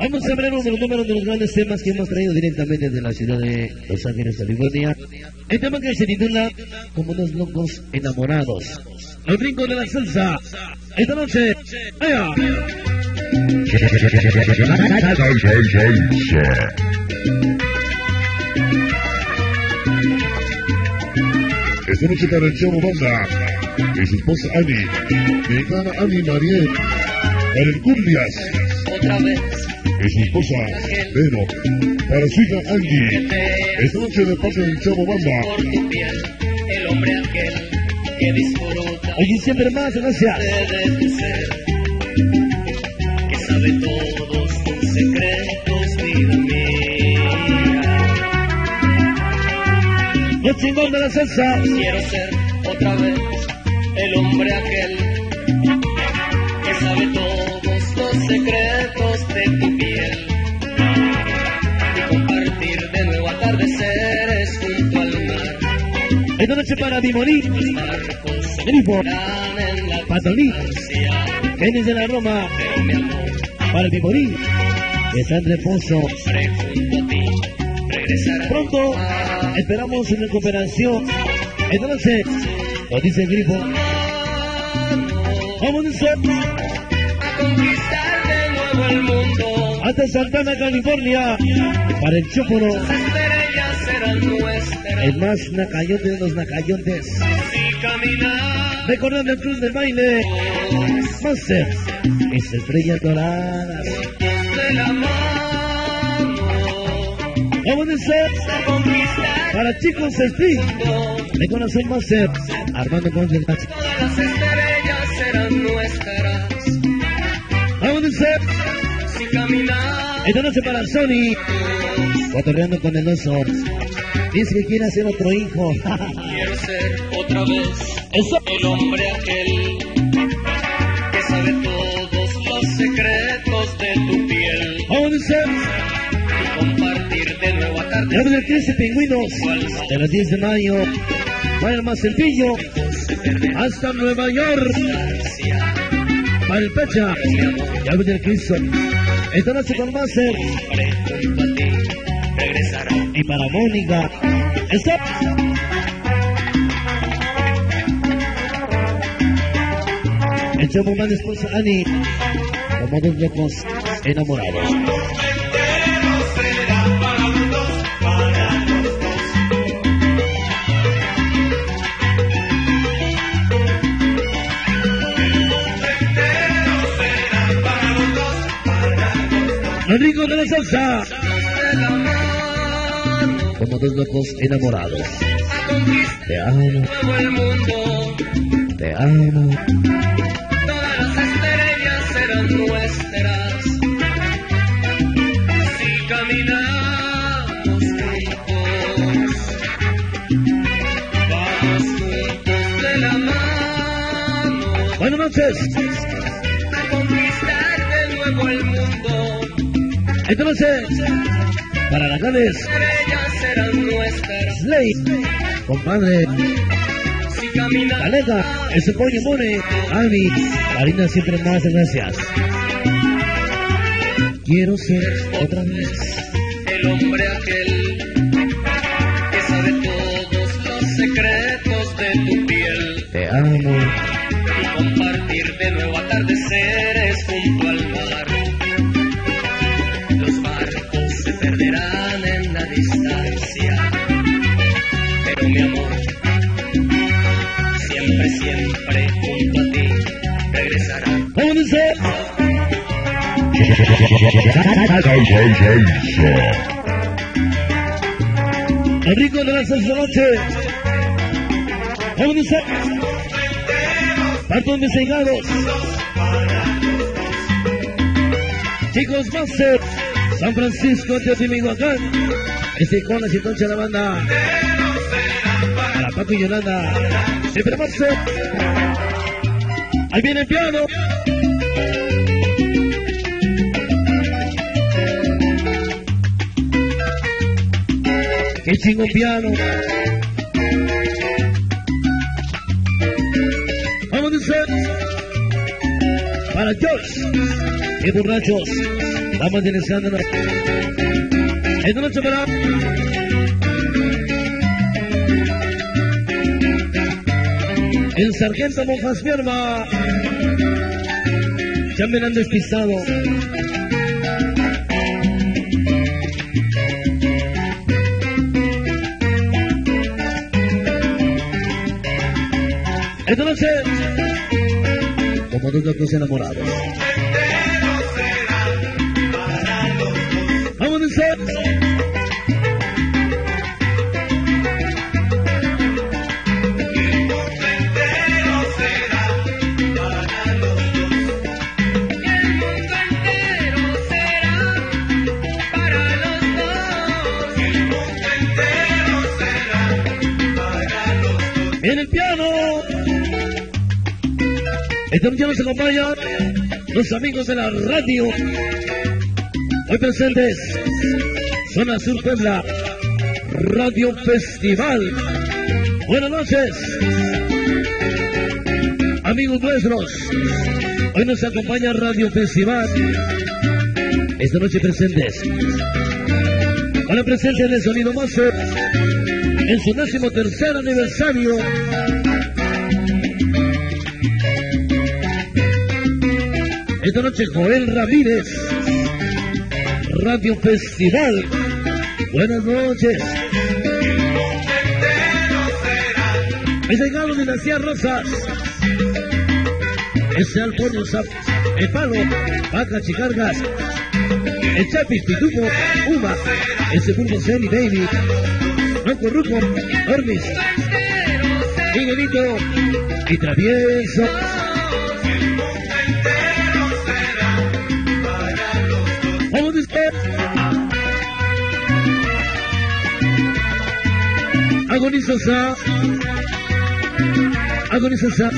Vamos a ver uno de los números de los grandes temas que hemos traído directamente de la ciudad de Los Ángeles, California. El tema que se titula Como dos locos enamorados. Los brincos de la salsa. Esta noche, ¡Ea! Esta noche para el chavo banda y su esposa Ani, mi hermana Ani Mariel, para el Cumbias otra vez. Y su esposa Vero, para su hija Angie. Esta noche de parte del chavo banda. por tu piel, el hombre aquel que disfruta Oye, siempre más, gracias. de ser, que sabe todos tus secretos, vida mía. Los chingón de la salsa. Quiero ser otra vez el hombre aquel Noche para barcos Grifo, Patolí, Genes de la Roma, para el ti regresará. Pronto esperamos su recuperación. Noche, nos dice Grifo, vamos a conquistar de nuevo el mundo. hasta Santana, California, para el Chópolo, el más nacayote de los nacayontes. Recordando el club de baile, Master, es estrellas doradas. Vamos a para chicos Speed, de corazón Master, Armando Conde todas las estrellas serán nuestras. Vamos a ser Si caminamos esta noche para Sony, cotorreando con el oso. Dice que quiere hacer otro hijo. quiero ser otra vez Eso. el hombre aquel que sabe todos los secretos de tu piel a ser y compartir de nuevo atardecer. Vamos a 13 pingüinos de las 10 de mayo. Para más sencillo, hasta Nueva York. Para el Pecha, ya del Cristo. Esta noche con Master y para Mónica. Stop. El chavo man esposa Ani, como dos locos enamorados. Los ricos de la salsa, como dos locos enamorados. a conquistar Te amo, de nuevo el mundo. te amo. Todas las estrellas serán nuestras. Si caminamos juntos, vamos juntos de la mano Buenas noches. a conquistar de nuevo el mundo. Entonces, para nuestras. Slay, compadre, Caleta, ese pollo mone, Ani, Karina siempre más gracias. Quiero ser otra vez. el hombre aquel que sabe todos los secretos de tu piel. Te amo, mi amor, siempre, siempre junto a ti regresará. vamos a ser. El rico de la desegados. Chicos Master, San Francisco. Este con la de la banda. Y Yolanda. Siempre Master. Ahí viene el piano. Qué chingón piano. Vamos a para George. Qué borrachos. Vamos iniciando. Esta noche para el sargento Monjas Mierva. Ya me han despistado. Noche, como dos locos enamorados. En el piano. Esta noche nos acompañan los amigos de la radio. Hoy presentes, Zona Sur Puebla, Radio Festival. Buenas noches, amigos nuestros. Hoy nos acompaña Radio Festival. Esta noche presentes, con la presencia del Sonido Master, en su décimo tercer aniversario. Esta noche Joel Ramírez, Radio Festival. Buenas noches. Es el galo de las Rosas. Ese Alfonso Zap, el palo, vaca chicargas, el chapis pitufo, Uma, ese pulpo Zen y Manco Ruco, Ormis, Miguelito y Travieso. Vamos después. Agonizosa. Agonizosa.